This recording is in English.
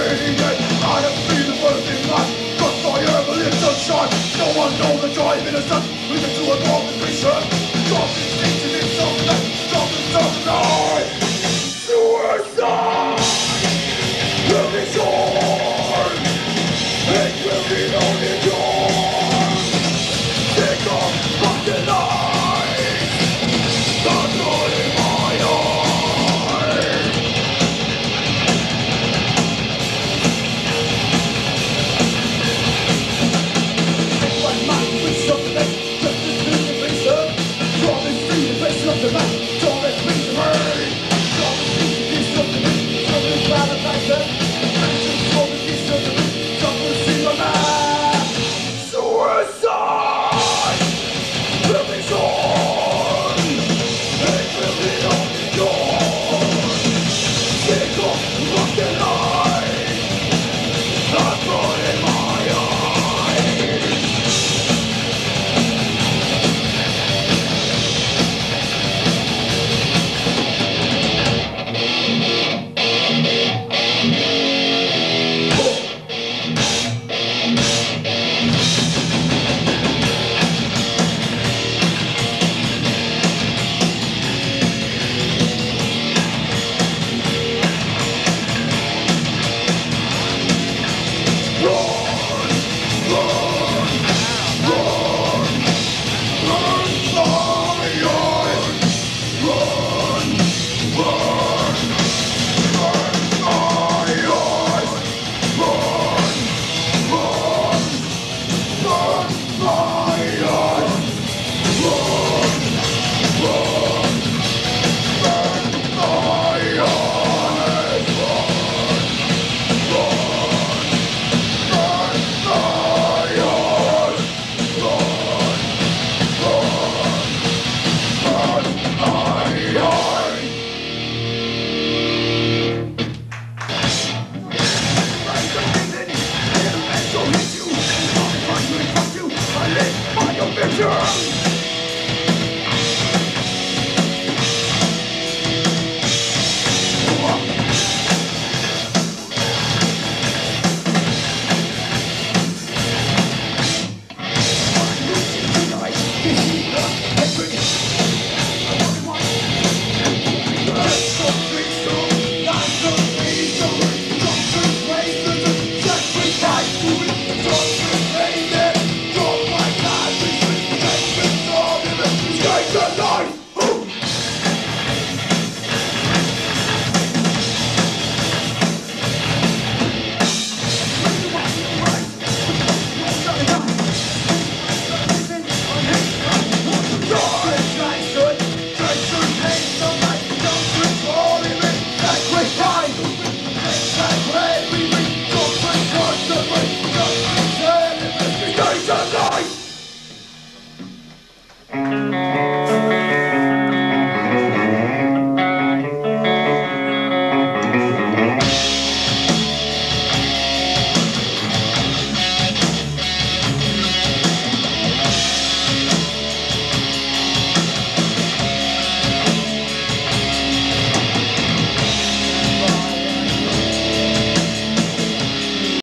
I have seen the first in I am a little No one knows the joy of innocence With the true the creature Suicide Will be yours will be yours Take Sure.